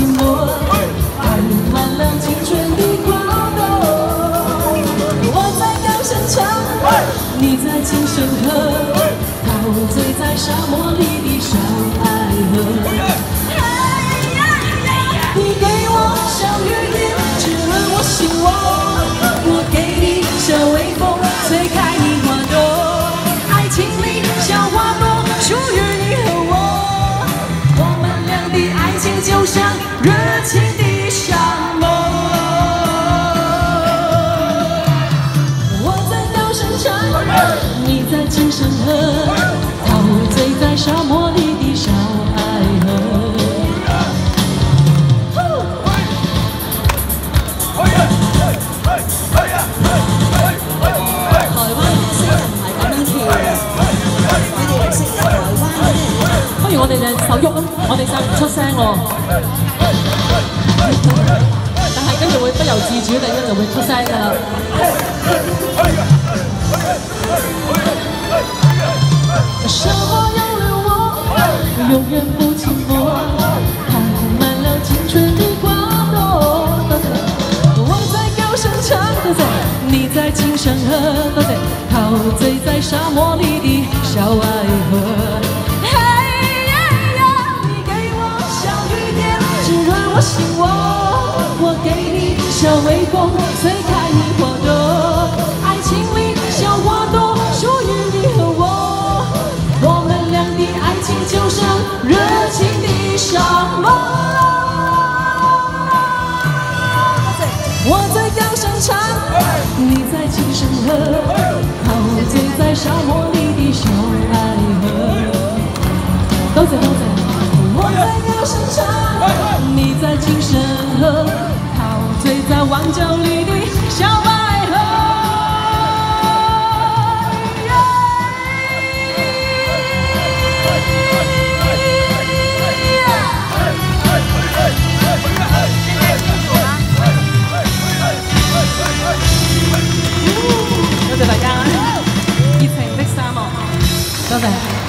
寂寞开满了青春的花朵。我在高声唱，你在轻声和，陶醉在沙漠。陶醉在沙漠里的小爱河。台湾嘅歌声唔系咁样跳佢哋嚟自台湾嘅。不如我哋就手喐咯，我哋就出声咯。但系跟住会不由自主，突然间就会出声噶啦。永远不寂寞，它满了青春的花朵。我在高声唱着歌，你在轻声和陶醉在沙漠里的小爱河。嘿呀，你给我小雨点，滋润我心窝；我给你小微风，吹。热情就是热情的沙漠。我在高山唱，你在轻声和，陶醉在沙漠里的小爱河。到最后，在我在高山唱，你在轻声和，陶醉在万角里。Go back.